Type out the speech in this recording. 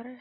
아래